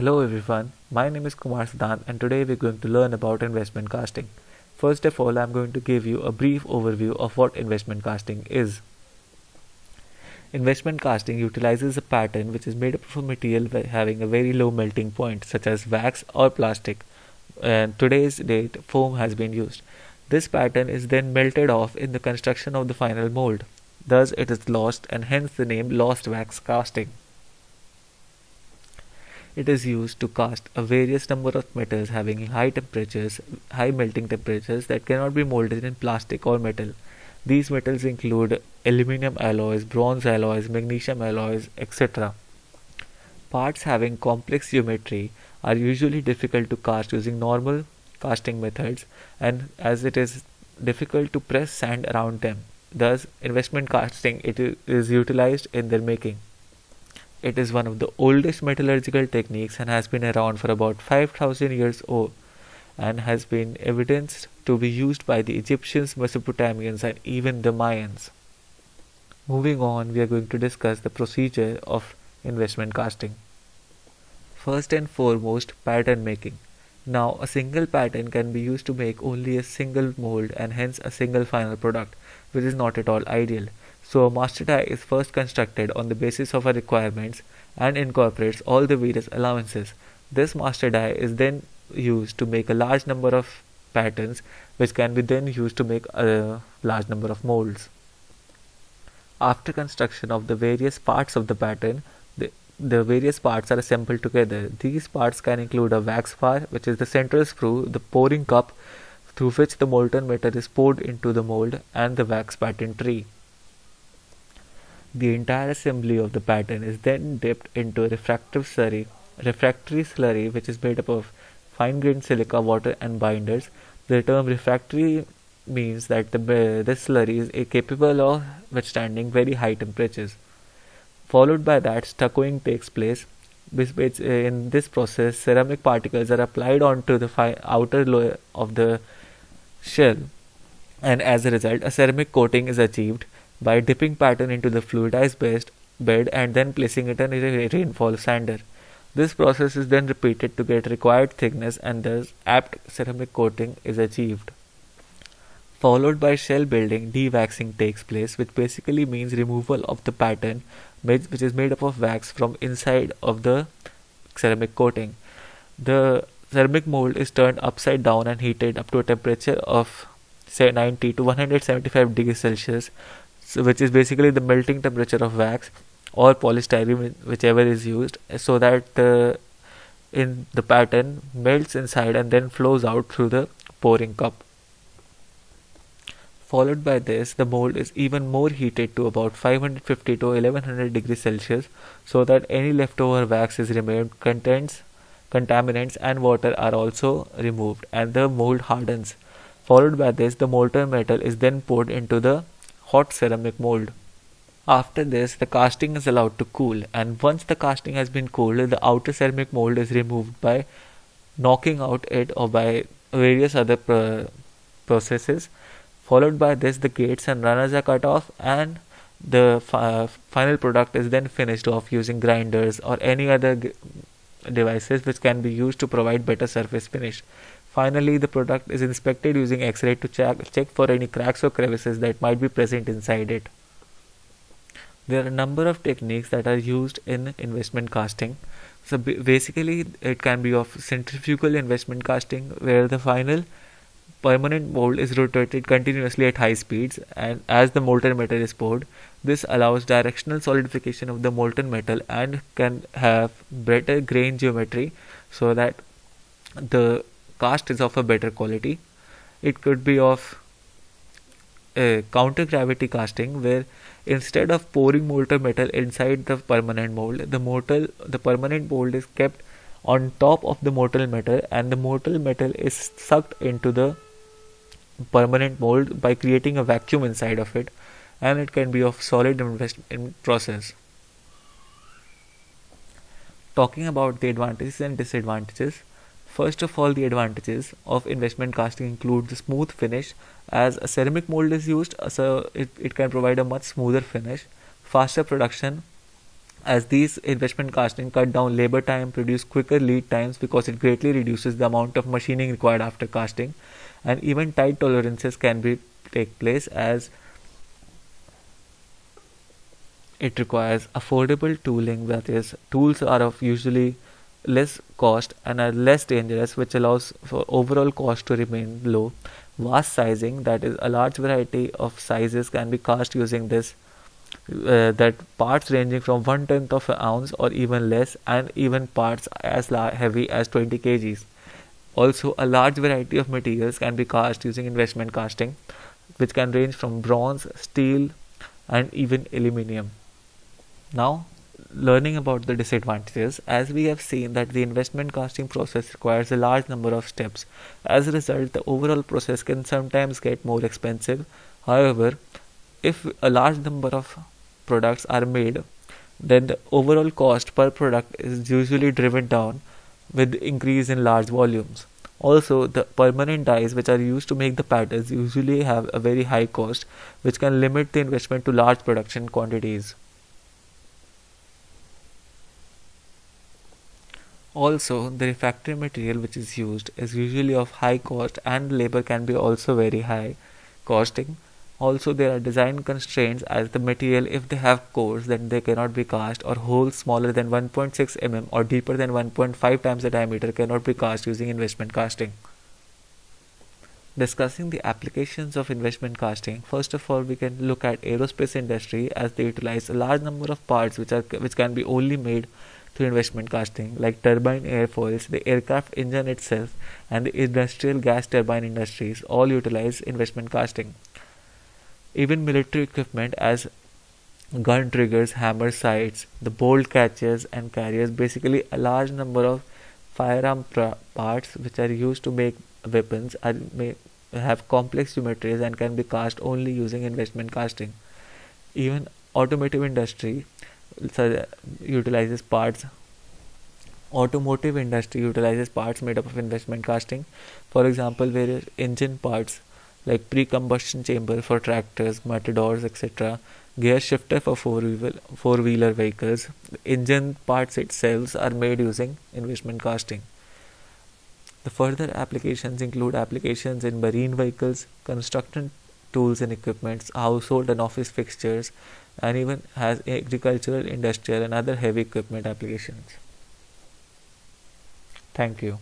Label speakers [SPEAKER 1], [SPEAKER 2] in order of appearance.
[SPEAKER 1] Hello everyone, my name is Kumar Siddhant and today we're going to learn about investment casting. First of all, I'm going to give you a brief overview of what investment casting is. Investment casting utilizes a pattern which is made up of a material having a very low melting point such as wax or plastic. And today's date, foam has been used. This pattern is then melted off in the construction of the final mold. Thus, it is lost and hence the name lost wax casting. It is used to cast a various number of metals having high temperatures, high melting temperatures that cannot be molded in plastic or metal. These metals include aluminum alloys, bronze alloys, magnesium alloys, etc. Parts having complex geometry are usually difficult to cast using normal casting methods and as it is difficult to press sand around them. Thus, investment casting it is utilized in their making. It is one of the oldest metallurgical techniques and has been around for about 5000 years old and has been evidenced to be used by the Egyptians, Mesopotamians and even the Mayans. Moving on, we are going to discuss the procedure of investment casting. First and foremost, pattern making. Now, a single pattern can be used to make only a single mold and hence a single final product, which is not at all ideal. So a master die is first constructed on the basis of our requirements and incorporates all the various allowances. This master die is then used to make a large number of patterns which can be then used to make a large number of molds. After construction of the various parts of the pattern, the, the various parts are assembled together. These parts can include a wax bar, which is the central screw, the pouring cup through which the molten metal is poured into the mold, and the wax pattern tray. The entire assembly of the pattern is then dipped into a refractive slurry, refractory slurry which is made up of fine-grained silica, water and binders. The term refractory means that the, uh, this slurry is uh, capable of withstanding very high temperatures. Followed by that, stuccoing takes place. Uh, in this process, ceramic particles are applied onto the outer layer of the shell, and as a result, a ceramic coating is achieved by dipping pattern into the fluidized best bed and then placing it in a rainfall sander. This process is then repeated to get required thickness and thus apt ceramic coating is achieved. Followed by shell building, dewaxing takes place, which basically means removal of the pattern, which is made up of wax from inside of the ceramic coating. The ceramic mold is turned upside down and heated up to a temperature of say 90 to 175 degrees Celsius so which is basically the melting temperature of wax or polystyrene whichever is used so that the in the pattern melts inside and then flows out through the pouring cup. Followed by this the mold is even more heated to about 550 to 1100 degrees celsius so that any leftover wax is removed contents contaminants and water are also removed and the mold hardens. Followed by this the molten metal is then poured into the hot ceramic mold. After this, the casting is allowed to cool, and once the casting has been cooled, the outer ceramic mold is removed by knocking out it or by various other processes. Followed by this, the gates and runners are cut off, and the fi- final product is then finished off using grinders or any other g- devices which can be used to provide better surface finish. Finally, the product is inspected using X-ray to check, check for any cracks or crevices that might be present inside it. There are a number of techniques that are used in investment casting. So basically, it can be of centrifugal investment casting, where the final permanent mold is rotated continuously at high speeds, and as the molten metal is poured, this allows directional solidification of the molten metal and can have better grain geometry, so that the cast is of a better quality. It could be of a counter gravity casting where instead of pouring molten metal inside the permanent mold, the mortal the permanent mold is kept on top of the molten metal and the molten metal is sucked into the permanent mold by creating a vacuum inside of it and it can be of solid investment process. Talking about the advantages and disadvantages, First of all, the advantages of investment casting include the smooth finish. As a ceramic mold is used, uh, so it, it can provide a much smoother finish, faster production, as these investment casting cut down labor time, produce quicker lead times because it greatly reduces the amount of machining required after casting, and even tight tolerances can be take place as it requires affordable tooling that is tools are of usually less cost and are less dangerous which allows for overall cost to remain low. Vast sizing that is a large variety of sizes can be cast using this uh, that parts ranging from one tenth of an ounce or even less and even parts as heavy as 20 kgs. Also a large variety of materials can be cast using investment casting which can range from bronze steel and even aluminium. Now learning about the disadvantages as we have seen that the investment casting process requires a large number of steps. As a result the overall process can sometimes get more expensive. However if a large number of products are made then the overall cost per product is usually driven down with increase in large volumes. Also the permanent dies which are used to make the patterns usually have a very high cost which can limit the investment to large production quantities Also, the refractory material which is used is usually of high cost and labor can be also very high costing. Also, there are design constraints as the material, if they have cores, then they cannot be cast, or holes smaller than 1.6 mm or deeper than 1.5 times the diameter cannot be cast using investment casting. Discussing the applications of investment casting, first of all, we can look at aerospace industry as they utilize a large number of parts which are which can be only made through investment casting, like turbine airfoils, the aircraft engine itself, and the industrial gas turbine industries all utilize investment casting. Even military equipment as gun triggers, hammer sights, the bolt catches and carriers, basically a large number of firearm parts which are used to make weapons are may have complex geometries and can be cast only using investment casting. Even automotive industry utilizes parts. Automotive industry utilizes parts made up of investment casting. For example various engine parts like pre-combustion chamber for tractors matadors etc gear shifter for four-wheeler four-wheeler vehicles. Engine parts itself are made using investment casting. The further applications include applications in marine vehicles construction tools and equipments household and office fixtures and even has agricultural, industrial, and other heavy equipment applications. Thank you.